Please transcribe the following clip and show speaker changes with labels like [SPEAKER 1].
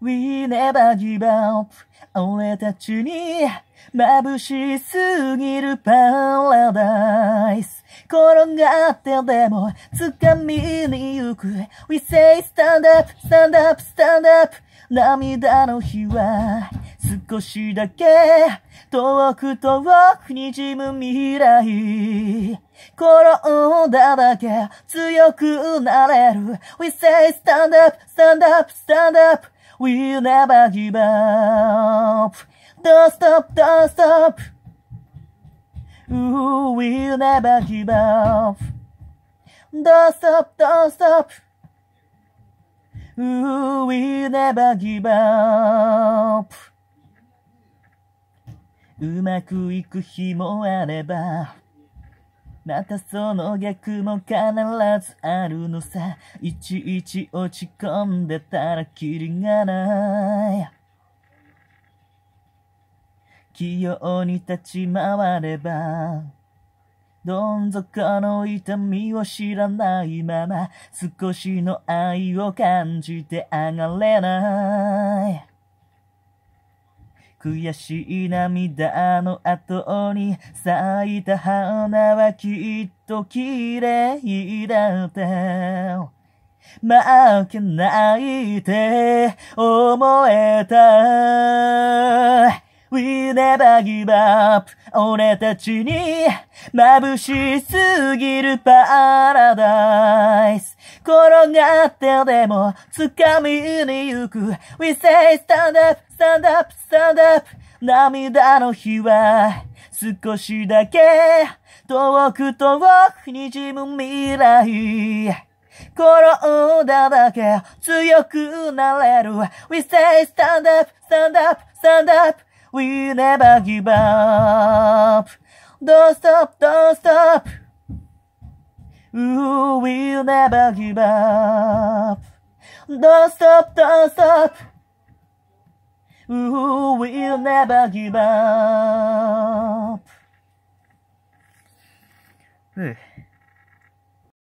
[SPEAKER 1] We never give up 俺たちに眩しすぎるパラダイス転がってでも掴みに行く We say stand up, stand up, stand up 涙の日は少しだけ遠く遠くにじむ未来転んだだけ強くなれる We say stand up, stand up, stand up We'll never give up Don't stop, don't stop Ooh, we'll never give up Don't stop, don't stop Ooh, we'll never give up うまくいく日もあればまたその逆も必ずあるのさ。いちいち落ち込んでたらキリがない。器用に立ち回ればどん底の痛みを知らないまま少しの愛を感じて上がれない。悔しい涙の後に咲いた花はきっと綺麗だって負けないって思えた。We never give up 俺たちに眩しすぎるパラダイス。転がってでも掴みに行く We say stand up, stand up, stand up 涙の日は少しだけ遠く遠くにじむ未来転んだだけ強くなれる We say stand up, stand up, stand up We never give up Don't stop, don't stop Ooh, we'll never give up. Don't stop, don't stop. Ooh, we'll never give up. ふう